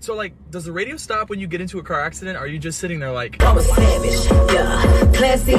So like, does the radio stop when you get into a car accident? Are you just sitting there like, I'm a savage, yeah. Classy,